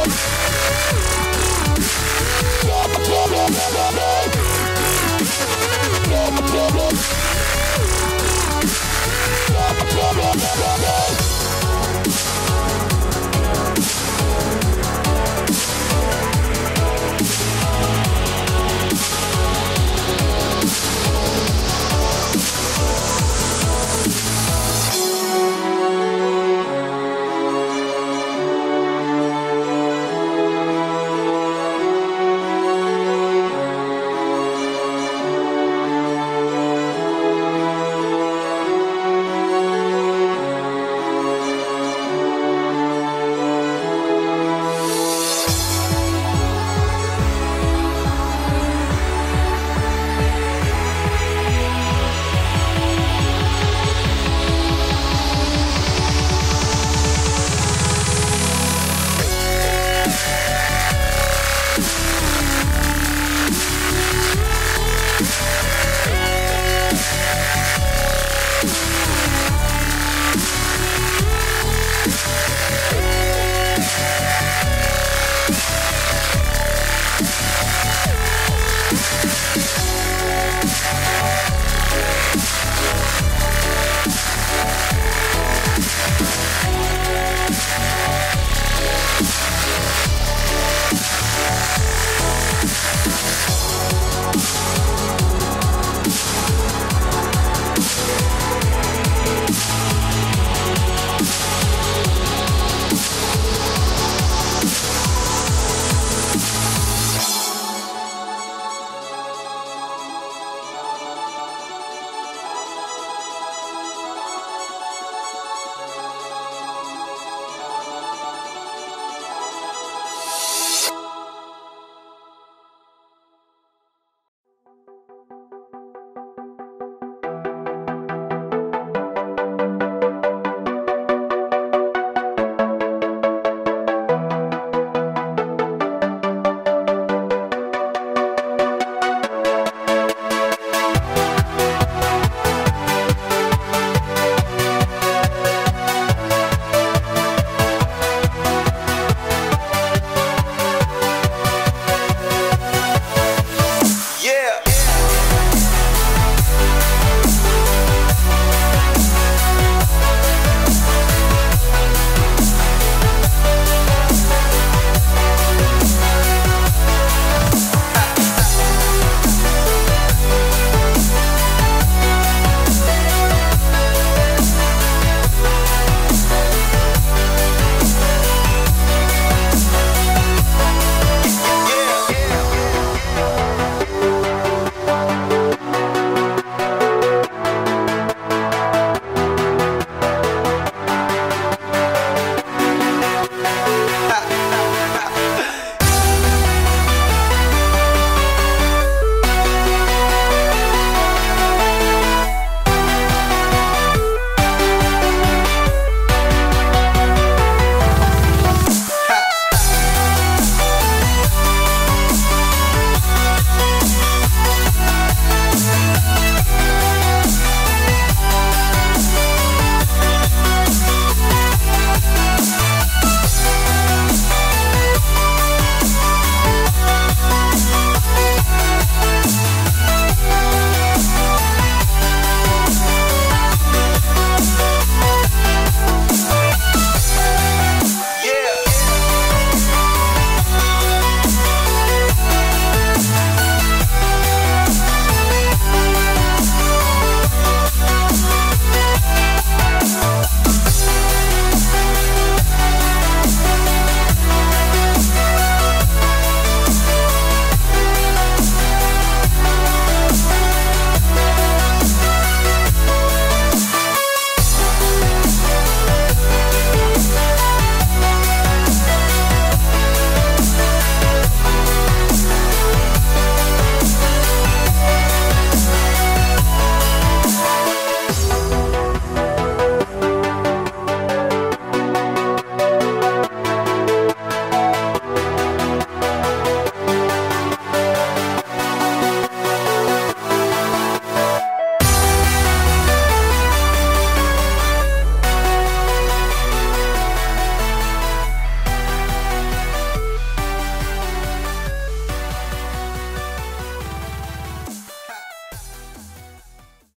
We'll.